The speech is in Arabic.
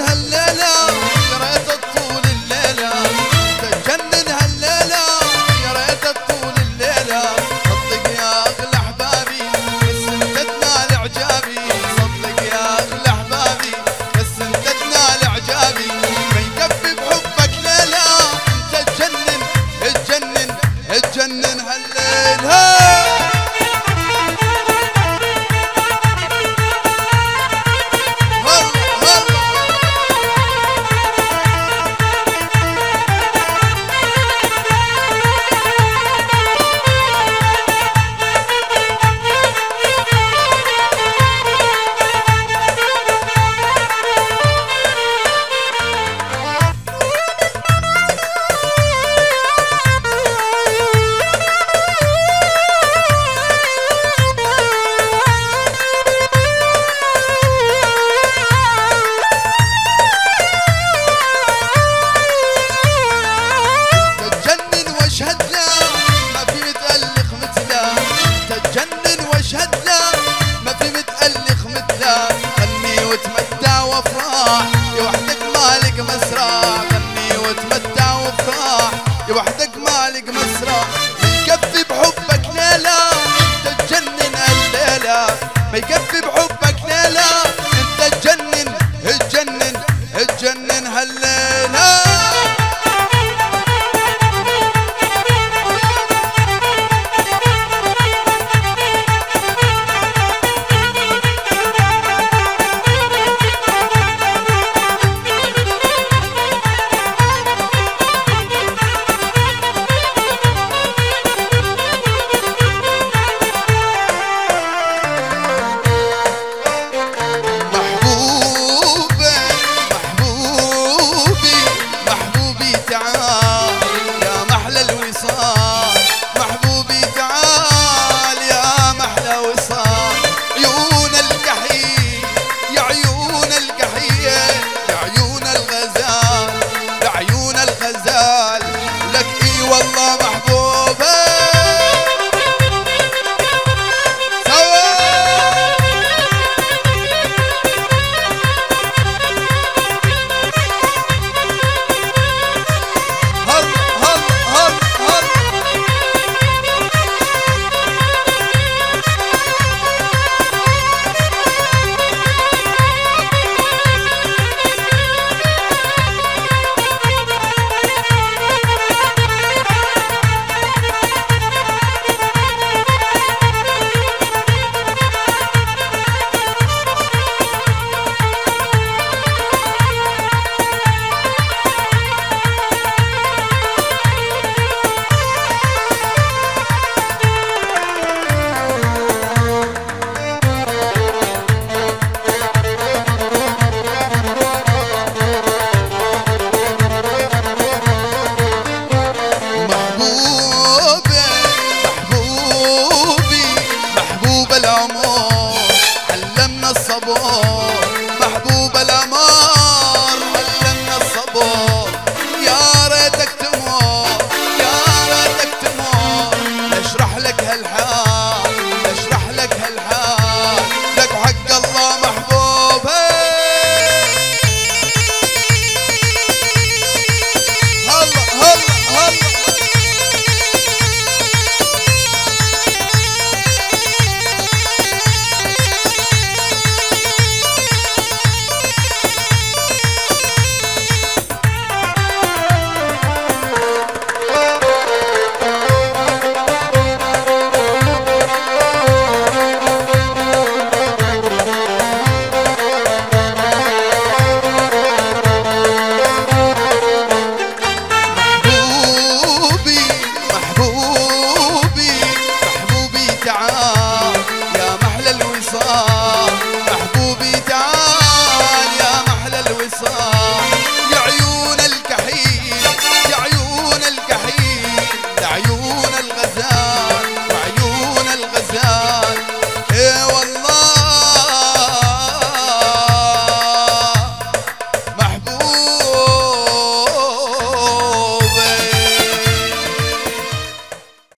هالليلة. تفاح يا مالك مسرح. كفي بحب محبوب تعال